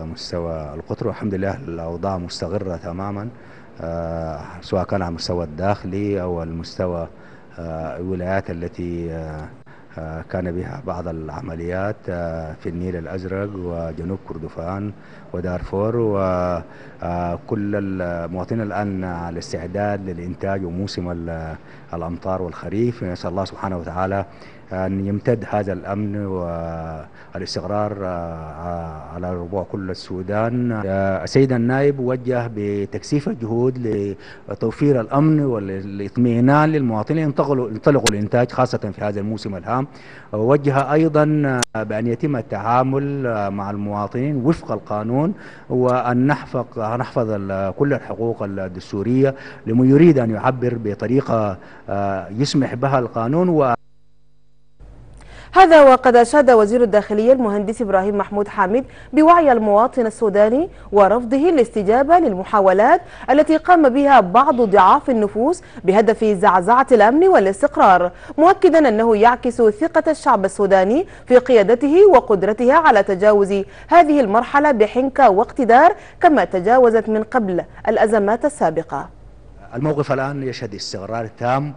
مستوى القطر. والحمد لله الأوضاع مستقرة تماما آه، سواء كان على المستوى الداخلي أو المستوى آه، الولايات التي آه، كان بها بعض العمليات في النيل الأزرق وجنوب كردفان ودارفور وكل المواطنين الآن على الاستعداد للإنتاج وموسم الأمطار والخريف. نسأل الله سبحانه وتعالى أن يمتد هذا الأمن والاستقرار آه، على ربوع كل السودان. السيد النائب وجه بتكثيف الجهود لتوفير الأمن والإطمئنان للمواطنين ينطلقوا الإنتاج خاصة في هذا الموسم الهام. ووجه أيضا بأن يتم التعامل مع المواطنين وفق القانون وأن نحفظ نحفظ كل الحقوق الدستورية لمن يريد أن يعبر بطريقة آه، يسمح بها القانون و هذا وقد أشاد وزير الداخلية المهندس إبراهيم محمود حامد بوعي المواطن السوداني ورفضه الاستجابة للمحاولات التي قام بها بعض ضعاف النفوس بهدف زعزعة الأمن والاستقرار مؤكدا أنه يعكس ثقة الشعب السوداني في قيادته وقدرته على تجاوز هذه المرحلة بحنكة واقتدار كما تجاوزت من قبل الأزمات السابقة. الموقف الآن يشهد استقرار تام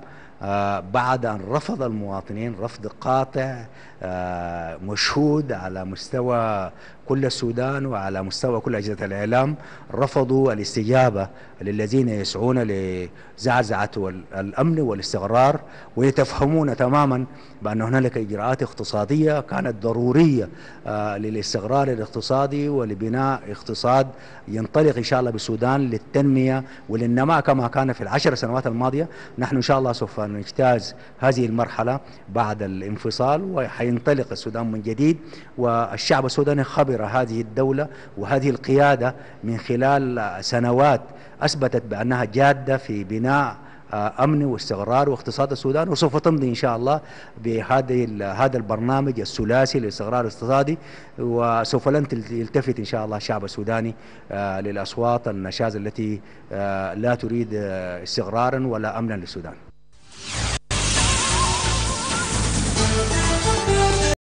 بعد أن رفض المواطنين رفض قاطع آه، مشهود على مستوى كل السودان وعلى مستوى كل أجهزة الإعلام رفضوا الاستجابة للذين يسعون لزعزعة الأمن والاستقرار ويتفهمون تماما بأن هنالك إجراءات اقتصادية كانت ضرورية آه، للاستقرار الاقتصادي ولبناء اقتصاد ينطلق إن شاء الله بالسودان للتنمية وللنماء كما كان في العشر سنوات الماضية. نحن إن شاء الله سوف نجتاز هذه المرحلة بعد الانفصال وحينطلق السودان من جديد والشعب السوداني خبر هذه الدولة وهذه القيادة من خلال سنوات أثبتت بأنها جادة في بناء آه، أمن واستقرار واقتصاد السودان وسوف تمضي إن شاء الله بهذه هذا البرنامج الثلاثي للاستقرار الاقتصادي وسوف لن يلتفت إن شاء الله الشعب السوداني آه، للأصوات النشاز التي آه، لا تريد استقرارا ولا أمنا للسودان.